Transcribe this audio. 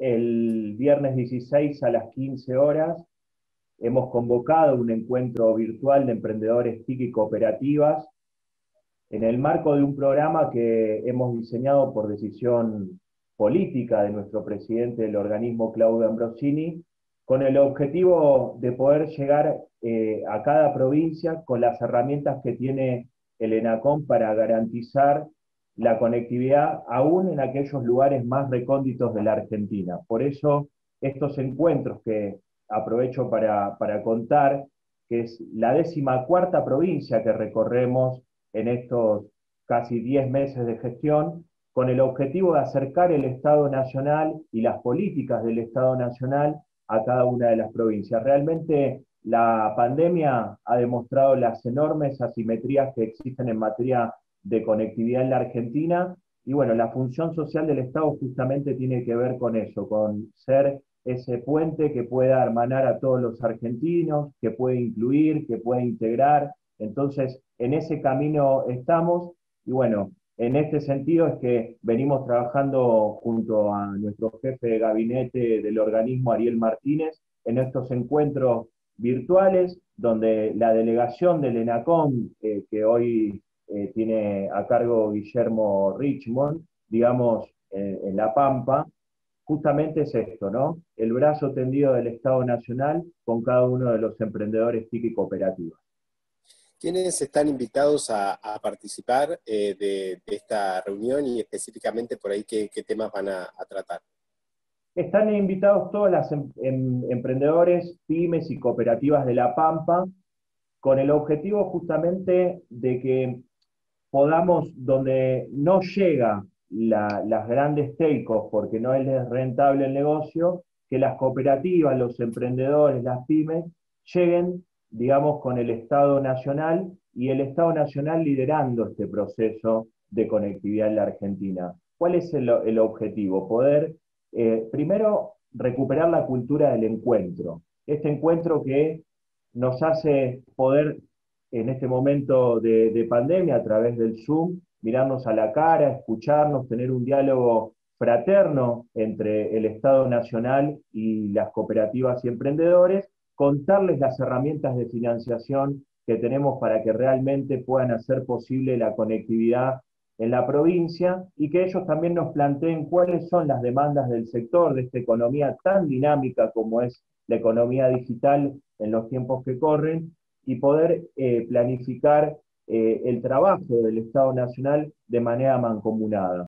el viernes 16 a las 15 horas hemos convocado un encuentro virtual de emprendedores TIC y cooperativas en el marco de un programa que hemos diseñado por decisión política de nuestro presidente del organismo, Claudio Ambrosini, con el objetivo de poder llegar eh, a cada provincia con las herramientas que tiene el ENACOM para garantizar la conectividad aún en aquellos lugares más recónditos de la Argentina. Por eso estos encuentros que aprovecho para, para contar, que es la décima cuarta provincia que recorremos en estos casi 10 meses de gestión, con el objetivo de acercar el Estado Nacional y las políticas del Estado Nacional a cada una de las provincias. Realmente la pandemia ha demostrado las enormes asimetrías que existen en materia de conectividad en la Argentina y bueno, la función social del Estado justamente tiene que ver con eso, con ser ese puente que pueda hermanar a todos los argentinos, que puede incluir, que puede integrar. Entonces, en ese camino estamos y bueno, en este sentido es que venimos trabajando junto a nuestro jefe de gabinete del organismo, Ariel Martínez, en estos encuentros virtuales, donde la delegación del ENACOM, eh, que hoy eh, tiene a cargo Guillermo Richmond, digamos, en La Pampa, justamente es esto, ¿no? El brazo tendido del Estado Nacional con cada uno de los emprendedores TIC y cooperativas. ¿Quiénes están invitados a, participar eh, de, esta reunión y específicamente por ahí qué, temas van a, tratar? Están invitados todos los em, em, emprendedores, pymes y cooperativas de La Pampa, con el objetivo justamente de que podamos, donde no llega las grandes telcos porque no es rentable el negocio, que las cooperativas, los emprendedores, las pymes, lleguen digamos, con el Estado Nacional y el Estado Nacional liderando este proceso de conectividad en la Argentina. ¿Cuál es el, objetivo? Poder, eh, primero, recuperar la cultura del encuentro. Este encuentro que nos hace poder, en este momento de, de pandemia, a través del Zoom, mirarnos a la cara, escucharnos, tener un diálogo fraterno entre el Estado Nacional y las cooperativas y emprendedores, contarles las herramientas de financiación que tenemos para que realmente puedan hacer posible la conectividad en la provincia y que ellos también nos planteen cuáles son las demandas del sector de esta economía tan dinámica como es la economía digital en los tiempos que corren y poder eh, planificar eh, el trabajo del Estado Nacional de manera mancomunada.